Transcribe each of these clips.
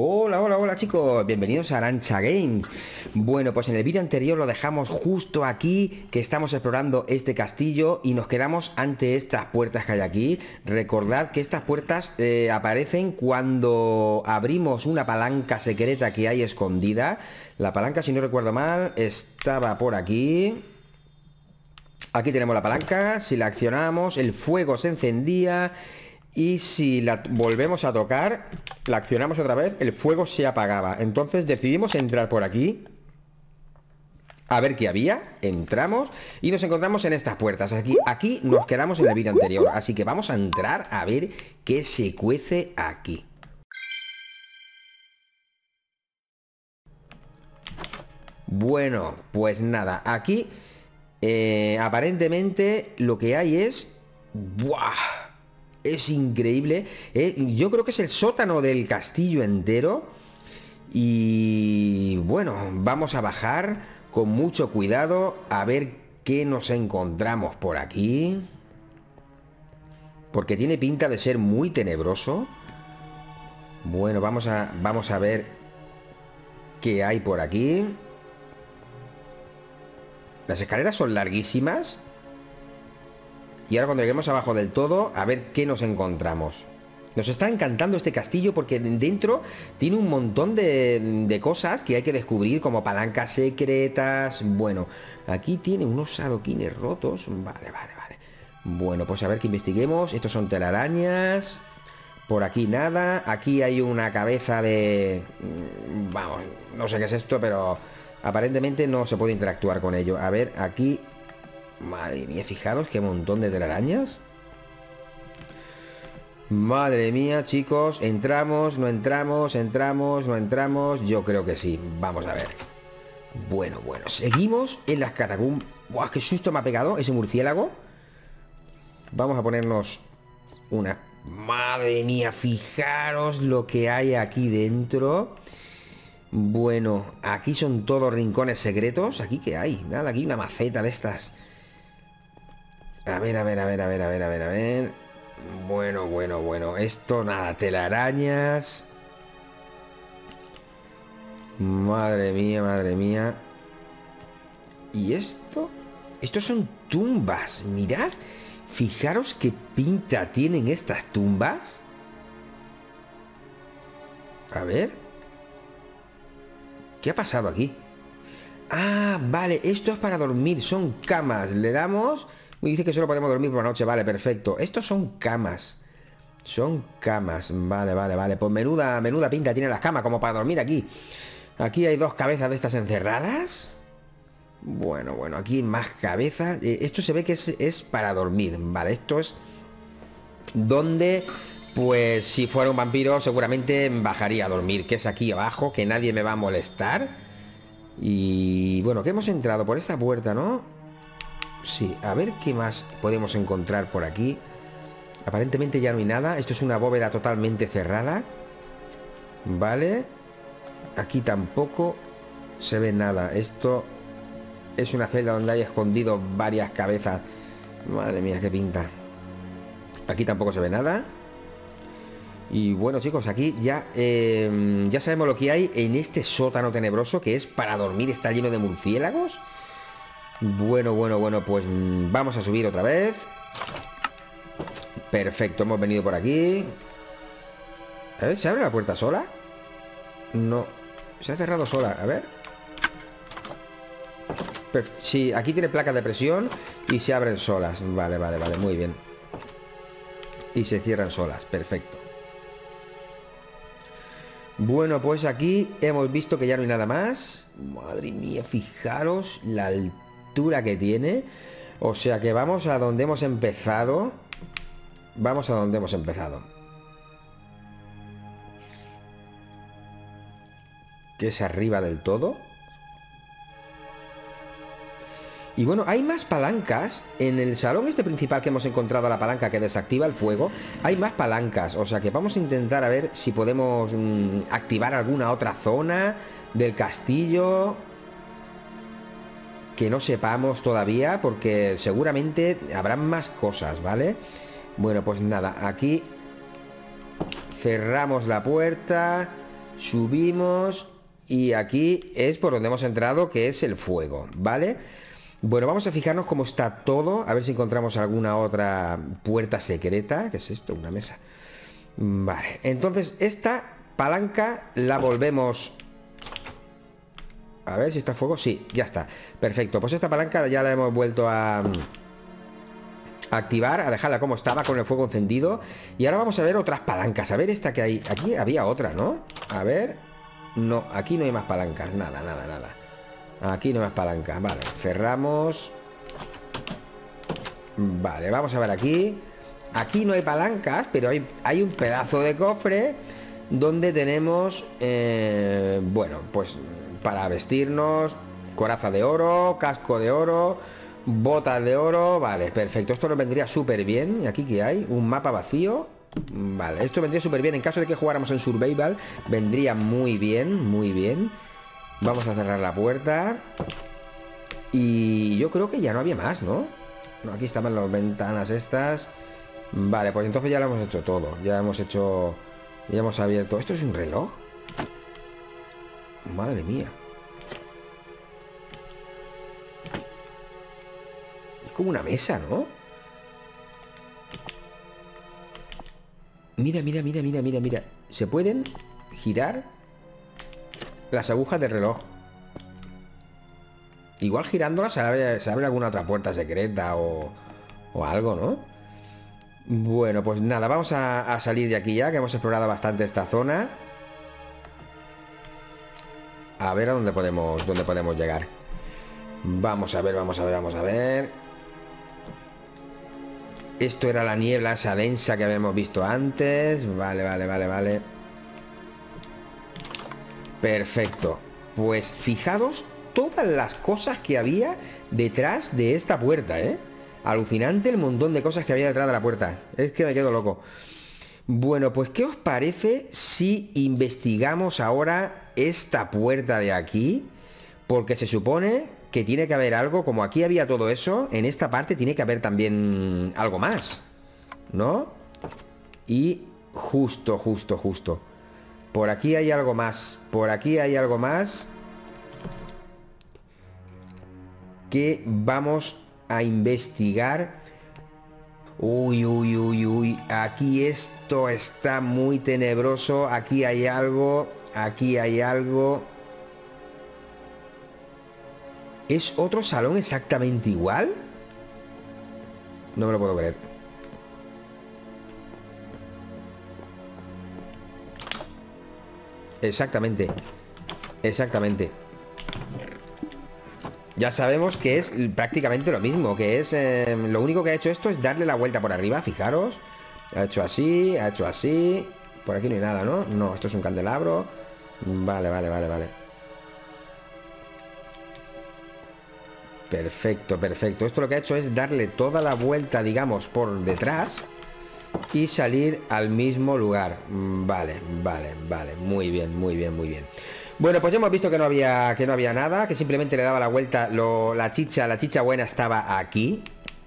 Hola, hola, hola chicos, bienvenidos a Arancha Games. Bueno, pues en el vídeo anterior lo dejamos justo aquí Que estamos explorando este castillo Y nos quedamos ante estas puertas que hay aquí. Recordad que estas puertas eh, aparecen cuando abrimos una palanca secreta que hay escondida. La palanca, si no recuerdo mal, estaba por aquí. Aquí tenemos la palanca. Si la accionamos, el fuego se encendía y si la volvemos a tocar, la accionamos otra vez, el fuego se apagaba. Entonces decidimos entrar por aquí, a ver qué había, entramos y nos encontramos en estas puertas. Aquí, aquí nos quedamos en el vídeo anterior, así que vamos a entrar a ver qué se cuece aquí. Bueno, pues nada, aquí eh, aparentemente lo que hay es... ¡Buah! Es increíble. ¿eh? Yo creo que es el sótano del castillo entero. Y bueno, vamos a bajar con mucho cuidado a ver qué nos encontramos por aquí. Porque tiene pinta de ser muy tenebroso. Bueno, vamos a, vamos a ver qué hay por aquí. Las escaleras son larguísimas. Y ahora cuando lleguemos abajo del todo, a ver qué nos encontramos. Nos está encantando este castillo porque dentro tiene un montón de, cosas que hay que descubrir, como palancas secretas. Bueno, aquí tiene unos adoquines rotos. Vale, vale, vale. Bueno, pues a ver que investiguemos. Estos son telarañas. Por aquí nada. Aquí hay una cabeza de... Vamos, no sé qué es esto, pero aparentemente no se puede interactuar con ello. A ver, aquí Madre mía, fijaros qué montón de telarañas. Madre mía, chicos, entramos, no entramos, entramos, no entramos. Yo creo que sí. Vamos a ver. Bueno, bueno, seguimos en las catacumbas. ¡Buah, qué susto me ha pegado ese murciélago! Vamos a ponernos una... Madre mía, fijaros lo que hay aquí dentro. Bueno, aquí son todos rincones secretos. ¿Aquí qué hay? Nada, aquí una maceta de estas a ver, a ver, a ver, a ver, a ver, a ver, a ver. Bueno, bueno, bueno. Esto, nada, telarañas. Madre mía, madre mía. ¿Y esto? Estos son tumbas, mirad. Fijaros qué pinta tienen estas tumbas. A ver. ¿Qué ha pasado aquí? Ah, vale, esto es para dormir, son camas. Le damos me dice que solo podemos dormir por la noche. Vale, perfecto. Estos son camas. Son camas. Vale, vale, vale. Pues menuda, menuda pinta tiene las camas como para dormir aquí. Aquí hay dos cabezas de estas encerradas. Bueno, bueno, aquí más cabezas. Eh, esto se ve que es, es para dormir. Vale, esto es donde pues si fuera un vampiro seguramente bajaría a dormir, que es aquí abajo, que nadie me va a molestar. Y bueno, que hemos entrado por esta puerta, ¿no? Sí, a ver qué más podemos encontrar por aquí. Aparentemente ya no hay nada. Esto es una bóveda totalmente cerrada. Vale. Aquí tampoco se ve nada. Esto es una celda donde hay escondido varias cabezas. Madre mía, qué pinta. Aquí tampoco se ve nada. Y bueno chicos, aquí ya, em, ya sabemos lo que hay en este sótano tenebroso que es para dormir, está lleno de murciélagos. Bueno, bueno, bueno, pues mm, vamos a subir otra vez. Perfecto, hemos venido por aquí. A ver, ¿se abre la puerta sola? No, se ha cerrado sola, a ver. sí, aquí tiene placas de presión y se abren solas. Vale, vale, vale, muy bien. Y se cierran solas, perfecto. Bueno, pues aquí hemos visto que ya no hay nada más. Madre mía, fijaros la altura que tiene. O sea que vamos a donde hemos empezado. Vamos a donde hemos empezado. Que es arriba del todo. Y bueno, hay más palancas. En el salón este principal que hemos encontrado la palanca que desactiva el fuego, hay más palancas. O sea que vamos a intentar a ver si podemos mm, activar alguna otra zona del castillo que no sepamos todavía porque seguramente habrán más cosas, ¿vale? Bueno, pues nada, aquí cerramos la puerta Subimos y aquí es por donde hemos entrado, que es el fuego, ¿vale? Bueno, vamos a fijarnos cómo está todo, a ver si encontramos alguna otra puerta secreta. ¿Qué es esto? Una mesa. Vale, entonces esta palanca la volvemos... A ver si está fuego. Sí, ya está. Perfecto. Pues esta palanca ya la hemos vuelto a activar, a dejarla como estaba con el fuego encendido. Y ahora vamos a ver otras palancas. A ver esta que hay. Aquí había otra, ¿no? A ver. No, aquí no hay más palancas. Nada, nada, nada. Aquí no hay más palancas. Vale, cerramos. Vale, vamos a ver aquí. Aquí no hay palancas, pero hay, hay un pedazo de cofre donde tenemos, eh, bueno, pues para vestirnos, coraza de oro, casco de oro Botas de oro, vale, perfecto Esto nos vendría súper bien ¿Y aquí qué hay? Un mapa vacío Vale, esto vendría súper bien En caso de que jugáramos en Survival Vendría muy bien, muy bien Vamos a cerrar la puerta Y yo creo que ya no había más, ¿no? no aquí estaban las ventanas estas Vale, pues entonces ya lo hemos hecho todo Ya hemos hecho... Ya hemos abierto... ¿Esto es un reloj? Madre mía como una mesa, ¿no? Mira, mira, mira, mira, mira, mira. Se pueden girar las agujas del reloj. Igual girándolas se abre, se alguna otra puerta secreta o, o algo, ¿no? Bueno, pues nada, vamos a, a, salir de aquí ya, que hemos explorado bastante esta zona. A ver a dónde podemos, dónde podemos llegar. Vamos a ver, vamos a ver, vamos a ver. Esto era la niebla esa densa que habíamos visto antes. Vale, vale, vale, vale. Perfecto. Pues fijados todas las cosas que había detrás de esta puerta, ¿eh? Alucinante el montón de cosas que había detrás de la puerta. Es que me quedo loco. Bueno, pues ¿qué os parece si investigamos ahora esta puerta de aquí? Porque se supone que tiene que haber algo, como aquí había todo eso, en esta parte tiene que haber también algo más, ¿no? Y justo, justo, justo. Por aquí hay algo más, por aquí hay algo más que vamos a investigar. Uy, uy, uy, uy, aquí esto está muy tenebroso, aquí hay algo, aquí hay algo... ¿Es otro salón exactamente igual? No me lo puedo creer. Exactamente. Exactamente. Ya sabemos que es prácticamente lo mismo, que es... Eh, lo único que ha hecho esto es darle la vuelta por arriba, fijaros. Ha hecho así, ha hecho así. Por aquí no hay nada, ¿no? No, esto es un candelabro. Vale, vale, vale, vale. Perfecto, perfecto. Esto lo que ha hecho es darle toda la vuelta, digamos, por detrás y salir al mismo lugar. Mm, vale, vale, vale. Muy bien, muy bien, muy bien. Bueno, pues hemos visto que no había, que no había nada, que simplemente le daba la vuelta, la chicha, la chicha buena estaba aquí,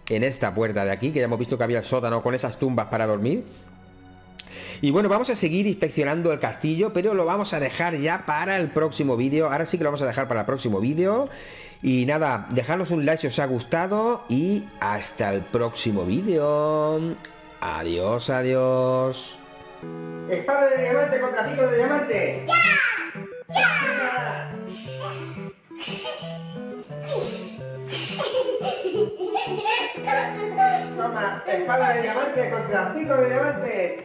en esta puerta de aquí, que ya hemos visto que había el sótano con esas tumbas para dormir. Y bueno, vamos a seguir inspeccionando el castillo, pero lo vamos a dejar ya para el próximo vídeo. Ahora sí que lo vamos a dejar para el próximo vídeo. Y nada, dejadnos un like si os ha gustado y hasta el próximo vídeo. Adiós, adiós. Espada de diamante contra pico de diamante. ¡Ya! Espada de diamante contra pico de diamante.